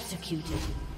Executed.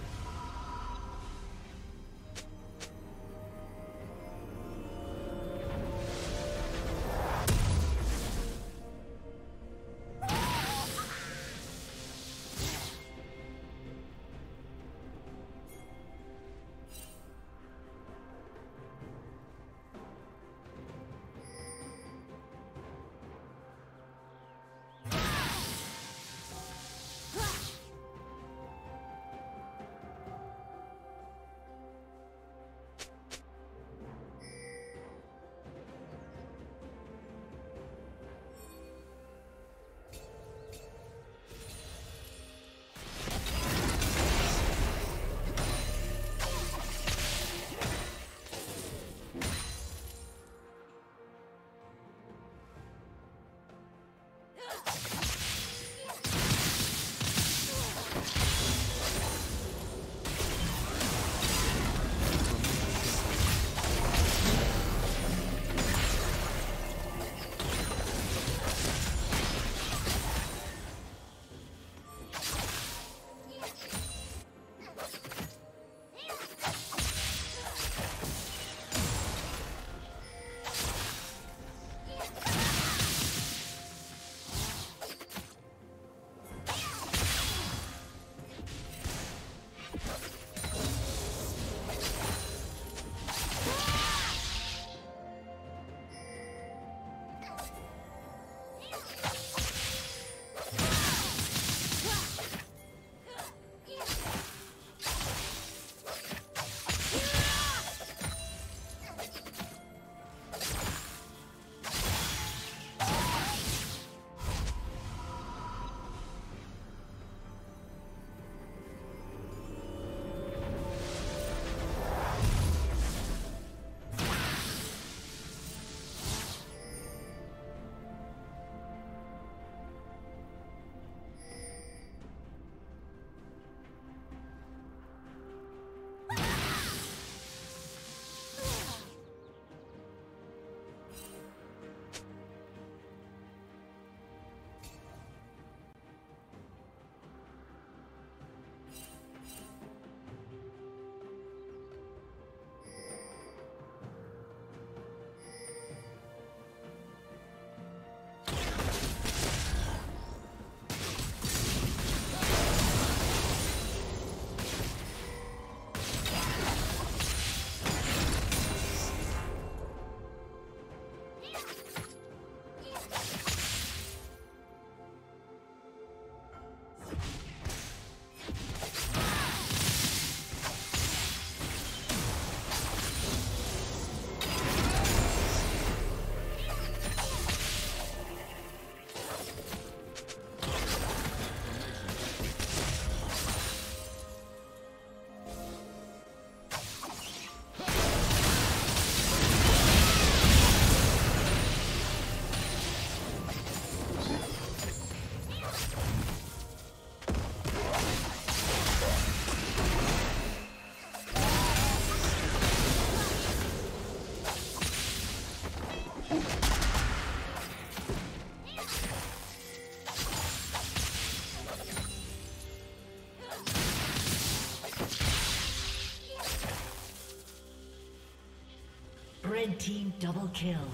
Double kill.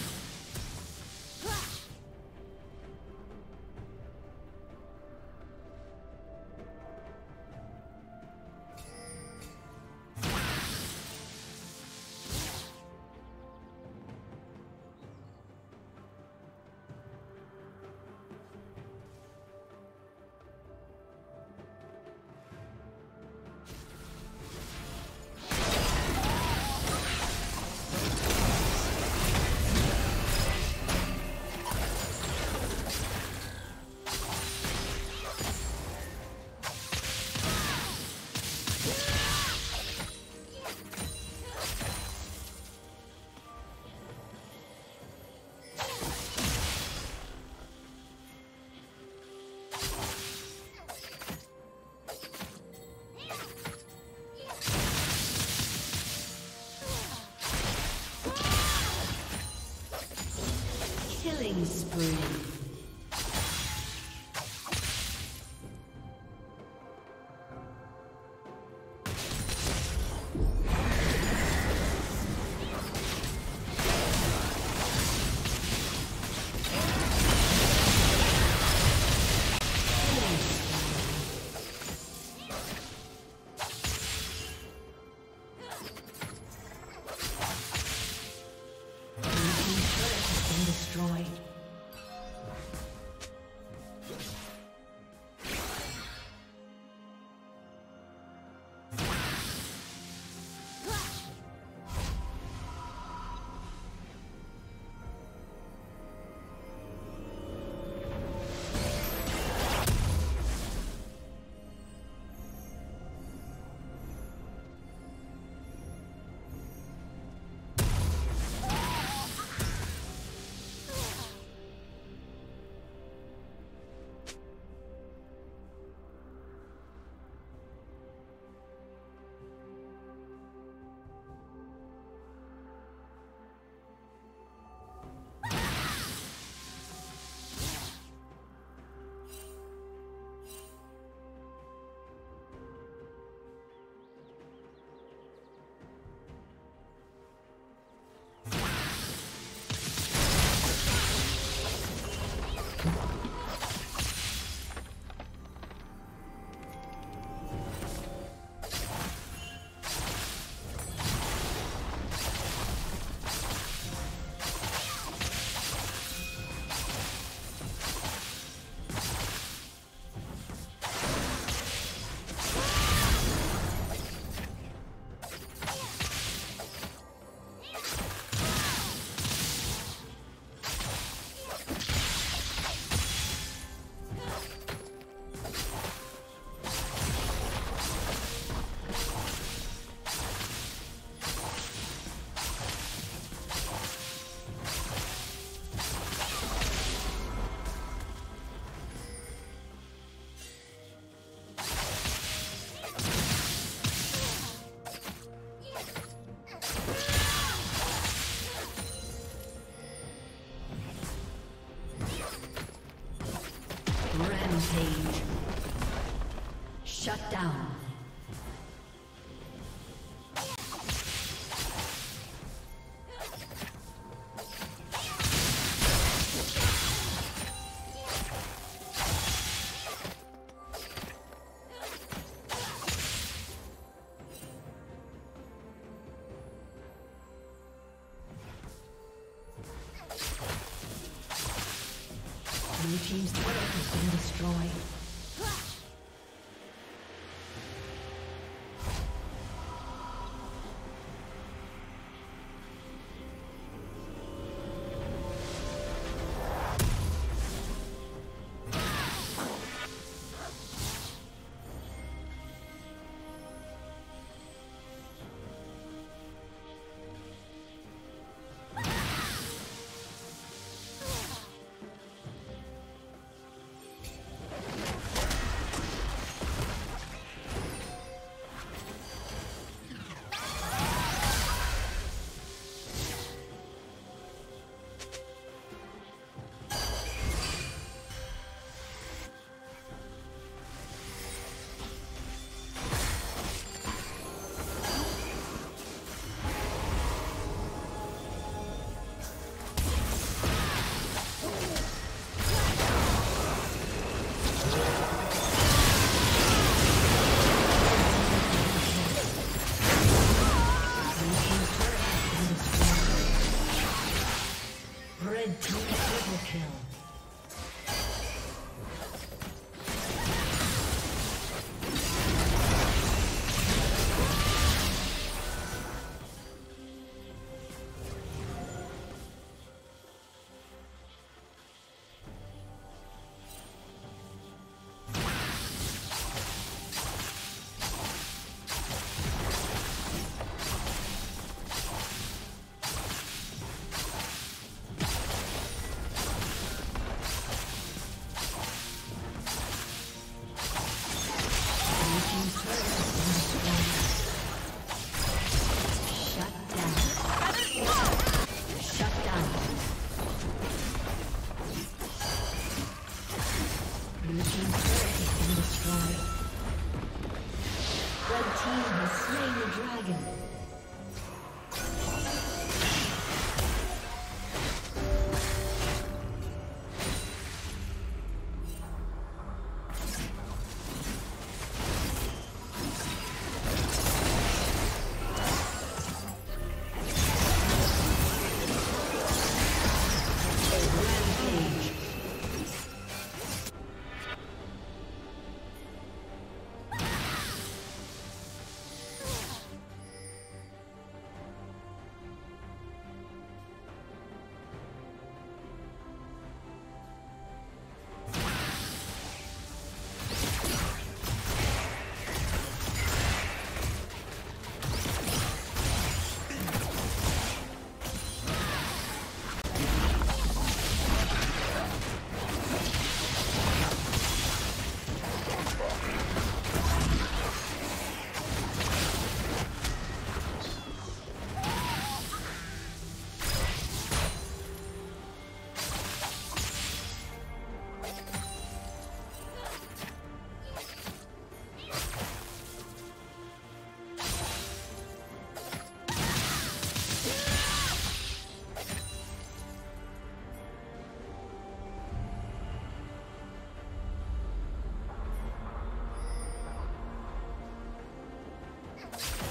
Rampage. Shut down. you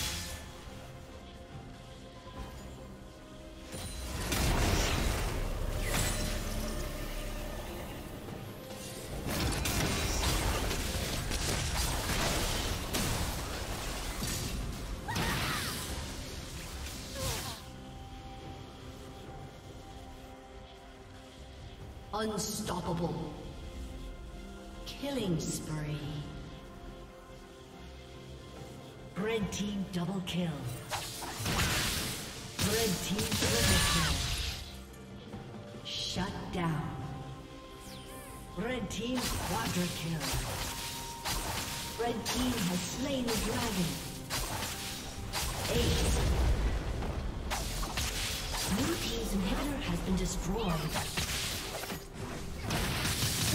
Unstoppable. Killing spree. Red team double kill. Red team triple kill. Shut down. Red team quadra kill. Red team has slain the dragon. Ace. New team's inhibitor has been destroyed